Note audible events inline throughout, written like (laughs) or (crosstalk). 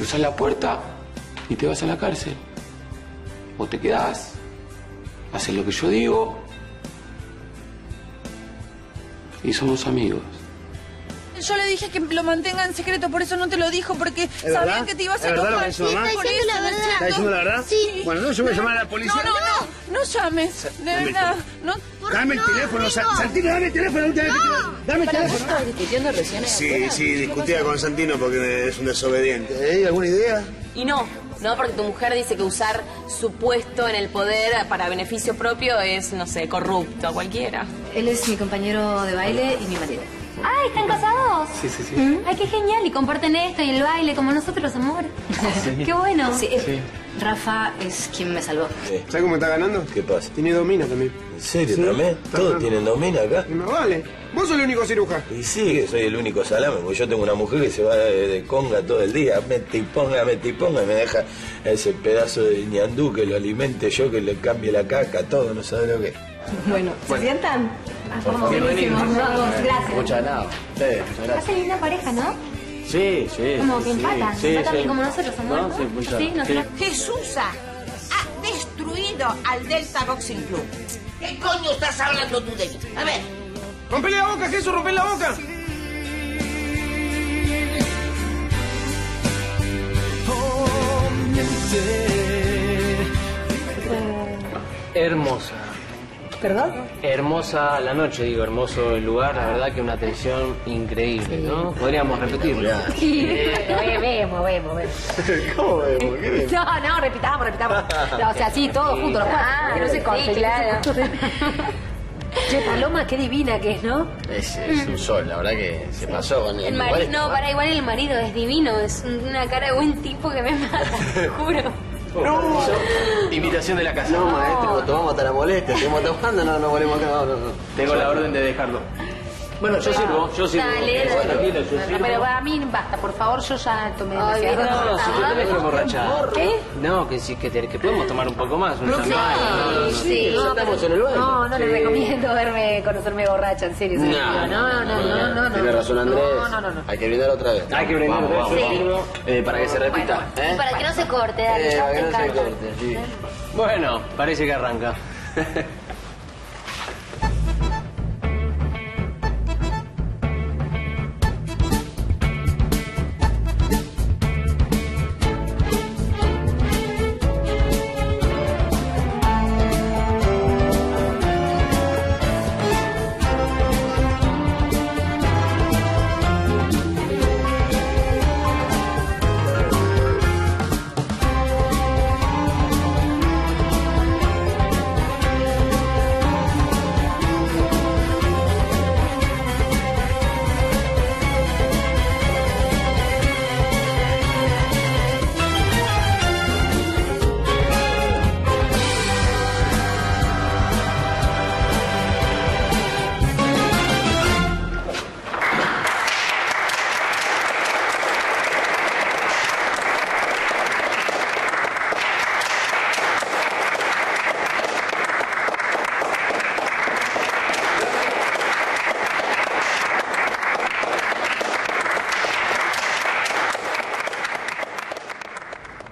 cruzas la puerta y te vas a la cárcel. O te quedás, haces lo que yo digo y somos amigos. Yo le dije que lo mantenga en secreto, por eso no te lo dijo, porque ¿Es sabían verdad? que te ibas ¿Es a Está diciendo eso, la ¿no es verdad. ¿Está diciendo la verdad? Sí. Bueno, no, yo voy a llamar a la policía. No, no, no, no llames, de Dame verdad. No, Dame el teléfono, Sa- Santino, dame el teléfono. última vez que te- Dame el teléfono. ¿Estabas discutiendo recién? Sí, sí, discutía con Santino porque es un desobediente. ¿Hay alguna idea? Y no, no, porque tu mujer dice que usar su puesto en el poder para beneficio propio es, no sé, corrupto, cualquiera. Él es mi compañero de baile y mi marido. ¡Ay, están casados! Sí, sí, sí. Ay, qué genial. Y comparten esto y el baile como nosotros, amor. Qué bueno. Sí, eh, Rafa es quien me salvó. ¿Sabes cómo está ganando? ¿Qué pasa? Tiene dos minas también. ¿En serio Sí. también? ¿Todos tienen dos minas acá? Y me vale. Vos sos el único ciruja. Y sí, que soy el único salame, porque yo tengo una mujer que se va de, de conga todo el día, mete y ponga, mete y ponga, y me deja ese pedazo de ñandú que lo alimente yo, que le cambie la caca, todo, no sabe lo que. Bueno, ¿se sientan? Vamos, gracias. Muchas nada. Muchas gracias. Hacen linda pareja, ¿no? Sí, sí. Como que sí, empatan. sí, empatan sí. bien como nosotros. No, ¿no? sí, muchas Sí, nos sí. tra- Jesús ha destruido al Delta Boxing Club. ¿Qué coño estás hablando tú de mí? A ver. ¡Rompele la boca, Jesús! ¡Rompele la boca! Hermosa. ¿Perdón? Hermosa la noche, digo, hermoso el lugar, la verdad que una atención increíble, ¿no? Podríamos repetirlo. Sí, vemos, vemos, vemos. (laughs) ¿Cómo vemos? ¿Qué vemos? No, no, repitamos, repitamos. No, o sea, sí, todos juntos, los cuatro. Que no se corte. sí, claro. (laughs) Che, Paloma, qué divina que es, ¿no? Es, es un sol, la verdad que se pasó con El marido, no, para igual el marido es divino, es una cara de buen tipo que me mata, (laughs) te juro. Invitación de la casa. No, maestro, tomamos hasta la molestia. Seguimos tomando, no, no volvemos acá. No, no, no. Tengo la orden de dejarlo. Bueno, yo sirvo, yo sirvo. Dale, Bueno, dale. tranquilo, yo sirvo. Pero a mí basta, por favor, yo ya tomé Ay, demasiado. No, si yo te dejo emborrachar. ¿Qué? No, que sí, que, te- que podemos tomar un poco más, un Sí, champán. sí. Ya estamos en el baile. No, no le recomiendo verme, conocerme borracha, en serio. No, no, no, no, no, no. Tiene razón Andrés. No, no, no, no. Hay que brindar otra vez. Hay que brindar Vamos, otra vez, eh, para que se repita. ¿Eh? Para que no se corte, dale, Eh, ya para que no se corte, sí. Bueno, parece que arranca.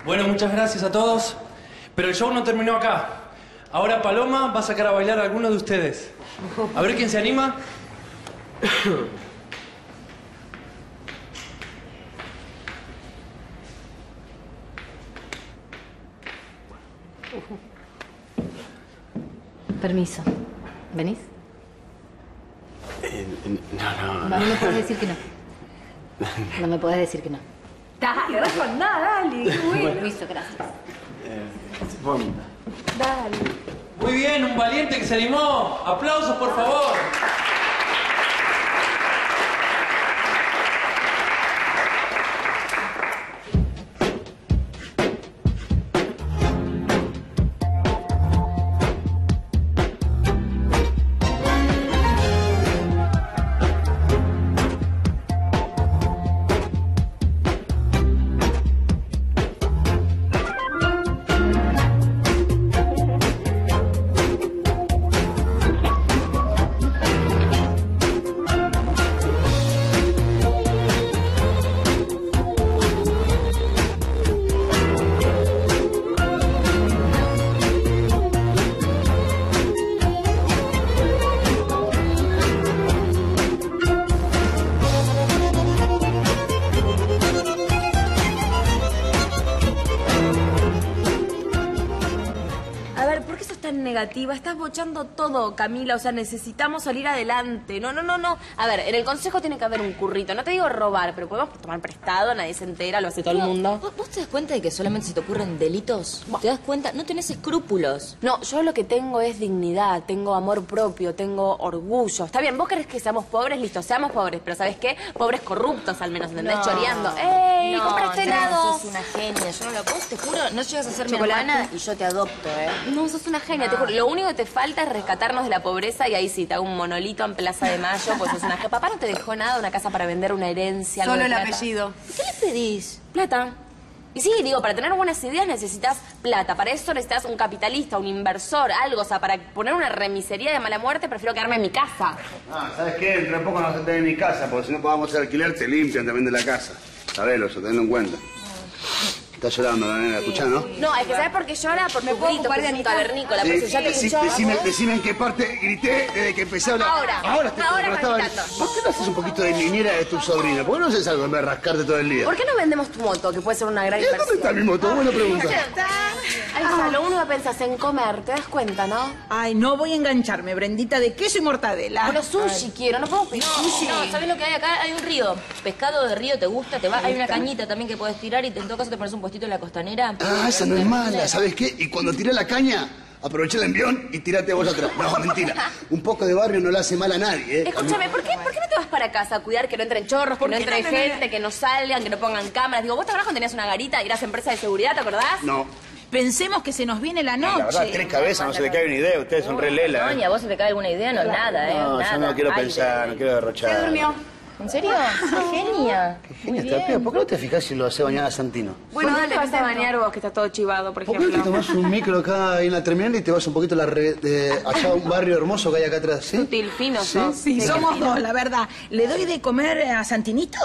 Bueno, muchas gracias a todos. Pero el show no terminó acá. Ahora Paloma va a sacar a bailar a alguno de ustedes. A ver quién se anima. Permiso. ¿Venís? Eh, No, no, No, no me podés decir que no. No me podés decir que no. Dale, Rafa, nada, dale. Qué bueno. Permiso, gracias. Dale. Muy bien, un valiente que se animó. Aplausos, por favor. Negativa. Estás bochando todo, Camila. O sea, necesitamos salir adelante. No, no, no, no. A ver, en el consejo tiene que haber un currito. No te digo robar, pero podemos tomar prestado, nadie se entera, lo hace todo el mundo. ¿Vos, vos te das cuenta de que solamente se te ocurren delitos? ¿Te das cuenta? No tenés escrúpulos. No, yo lo que tengo es dignidad, tengo amor propio, tengo orgullo. Está bien, vos querés que seamos pobres, listo, seamos pobres, pero ¿sabes qué? Pobres corruptos al menos, ¿entendés? No. Choreando. ¡Ey! No, ¡Compra este no, helado! sos una genia. Yo no lo vos, te juro, no llegas a ser mi hermana y yo te adopto, ¿eh? No, sos una genia, te juro. Lo único que te falta es rescatarnos de la pobreza y ahí sí, te hago un monolito en Plaza de Mayo, pues sos una. (laughs) Papá no te dejó nada, una casa para vender, una herencia, Solo el plata. apellido. ¿Qué le pedís? Plata. Y sí, digo, para tener buenas ideas necesitas plata. Para eso necesitas un capitalista, un inversor, algo. O sea, para poner una remisería de mala muerte prefiero quedarme en mi casa. Ah, ¿sabes qué? Dentro de poco nos senté en mi casa, porque si no podamos hacer alquiler, te limpian también de la casa. Sabelo eso, tenlo en cuenta. Está llorando la nena, escuchá, ¿no? No, es que ¿sabes por qué llora? Por tu puedo grito, ocupar que de es un Anita? cavernícola. Sí, Por eso ya te sí, escuchó. decime, decime en qué parte grité desde que empecé a hablar. Ahora, ahora, te, ahora estaba-. ¿Por qué no haces un poquito de niñera de tu sobrina? ¿Por qué no haces algo en vez de rascarte todo el día? ¿Por qué no vendemos tu moto? Que puede ser una gran ¿Eh? ¿Dónde está mi moto? Buena pregunta. Está, lo único que pensás en comer, ¿te das cuenta, no? Ay, no voy a engancharme, Brendita, de queso y mortadela. Bueno, sushi quiero, no puedo pedir sushi. No, ¿sabes lo que hay acá? Hay un río. Pescado de río, ¿te gusta? ¿Te va? Hay una cañita también que puedes tirar y te- en todo caso te pones un puestito en la costanera. Ah, esa no es mala, ¿sabes qué? Y cuando tiré la caña, aproveché el envión y tirate vos atrás. No, mentira. Un poco de barrio no le hace mal a nadie, ¿eh? Escúchame, ¿por qué, ¿por qué no te vas para casa a cuidar que no entren chorros, que no entre gente, que no salgan, que no pongan cámaras? Digo, vos te acordás cuando tenías una garita y eras empresa de seguridad, ¿te acordás? No. Pensemos que se nos viene la noche. La verdad, tres cabezas, no se le cae una idea. Ustedes son re lela, No, ¿eh? ni a vos se te cae alguna idea, no, nada, ¿eh? No, nada. yo no quiero pensar, no quiero derrochar. ¿Se durmió? ¿En serio? (laughs) ¡Qué genia! Genia, está piba. ¿Por qué no te fijas si lo hace bañar a Santino? Bueno, dale, vas a bañar vos, que está todo chivado, por ¿Por qué no te ejemplo. tomás un micro acá ahí en la terminal y te vas un poquito a la re- de allá a un barrio hermoso que hay acá atrás, ¿sí? Sutil, fino ¿Sí? sos. Sí, somos dos, la verdad. ¿Le doy de comer a Santinito?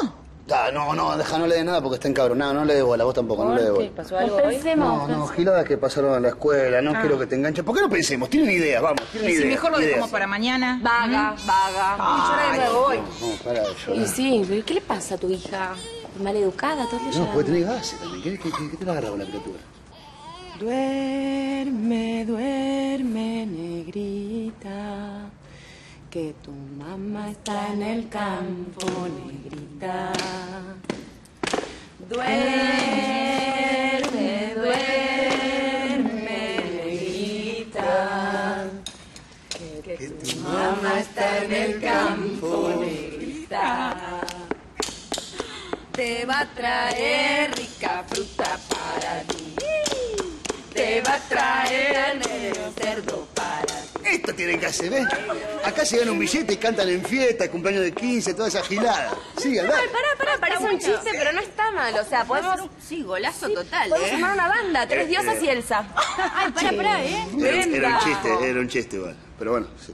Ah, no, no, deja, no le dé nada porque está encabronado. No le dé bola, vos tampoco, no le dé bola. ¿Pasó algo hoy? No, no, giladas que pasaron en la escuela, no quiero que te enganches. ¿Por qué no pensemos? Tienen ideas, vamos, tienen Y si ideas. mejor lo ideas. dejamos para mañana. Vaga, vaga. Y llora de nuevo hoy. No, para de llorar. Y sí, pero ¿qué le pasa a tu hija? Maleducada, todo No, puede tener gases también. ¿Qué, qué, qué, qué te la agarra con la criatura? Duerme, duerme, negrita, que tu mamá está en el campo, negrita. Duerme, duerme, negrita, que tu mamá está en el campo, negrita. Te va a traer rica fruta para ti. Te va a traer negro cerdo. Esto tienen que hacer, ¿ves? Acá se ganan un billete y cantan en fiesta, cumpleaños de 15, toda esa gilada. Sí, andá. Ay, pará, pará, parece un chiste, pero no está mal. O sea, podemos, Sí, golazo total, podemos ¿eh? armar una banda, tres diosas y Elsa. Ay, pará, pará, ¿eh? Era, era un chiste, era un chiste igual. Pero bueno, sí.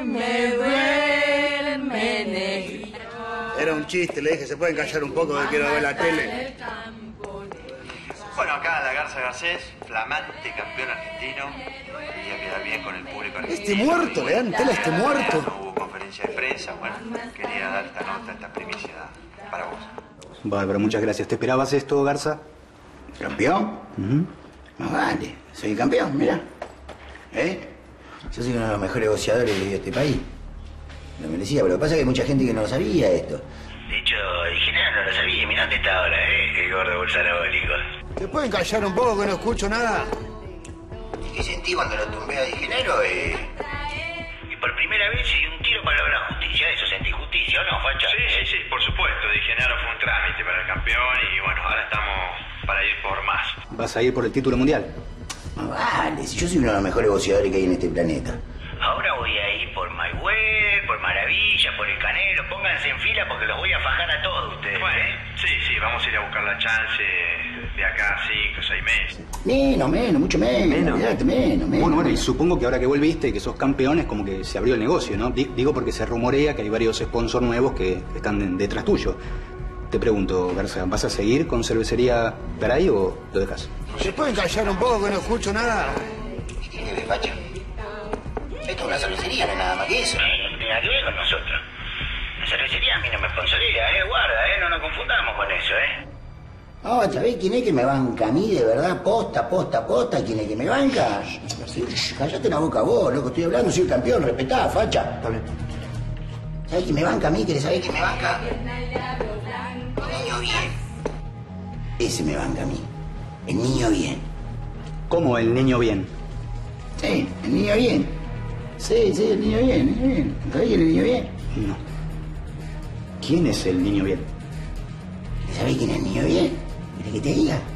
Duerme, duerme, negrita. Era un chiste, le dije, ¿se pueden callar un poco que quiero ver la tele? Bueno, acá la Garza Garcés, flamante campeón argentino. Quería quedar bien con el público argentino. Este muerto, le dan tela este muerto. No hubo conferencia de prensa, bueno, quería dar esta nota, esta primicia para vos. Bárbaro, muchas gracias. ¿Te esperabas esto, Garza? ¿Campeón? Más vale, soy campeón, mira. ¿Eh? Yo soy uno de los mejores boxeadores de este país. Lo merecía, pero lo que pasa es que hay mucha gente que no lo sabía esto. De hecho, Digenero no lo sabía. Mirá dónde está ahora, ¿eh? El gordo bolsarabólico. ¿Se pueden callar un poco que no escucho nada? ¿Y qué sentí cuando lo tumbé a Digenero? Eh... Y por primera vez di un tiro para la justicia. Eso sentí justicia, ¿o no, Facha? Sí, sí, sí, por supuesto. De Genaro fue un trámite para el campeón y bueno, ahora estamos para ir por más. ¿Vas a ir por el título mundial? Vale, si yo soy uno de los mejores boxeadores que hay en este planeta. Ahora voy a ir por Mayweather, por Maravilla, por el Canelo. Pónganse en fila porque los voy a fajar a todos ustedes. Bueno, ¿eh? sí, sí, vamos a ir a buscar la chance de acá a cinco o seis meses. Menos, menos, mucho menos. Menos. olvidate, menos, menos. Bueno, bueno, y supongo que ahora que volviste y que sos campeón es como que se abrió el negocio, ¿no? Di- Digo porque se rumorea que hay varios sponsors nuevos que están detrás tuyo. Te pregunto, Garza, ¿vas a seguir con cervecería Garay o lo dejas? ¿Se pueden callar un poco que no escucho nada? ¿Qué tiene Facha? Esto es una cervecería, no es nada más que eso. No tiene nada que ver con nosotros. La cervecería a mí no me sponsoría, ¿eh? Guarda, ¿eh? No nos confundamos con eso, ¿eh? No, ¿sabés quién es que me banca a mí, de verdad? Posta, posta, posta, ¿quién es que me banca? Shh, Cállate la boca vos, loco, estoy hablando, soy el campeón, respetá, facha. Está bien. ¿Sabés quién me banca a mí? ¿Querés saber quién me banca? El niño bien. Ese me banca a mí. El niño bien. ¿Cómo el niño bien? Sí, el niño bien. Sí, sí, el niño bien, el niño bien. ¿Sabés quién es el niño bien? No. ¿Quién es el niño bien? ¿Sabés quién es el niño bien? ¿Querés que te diga?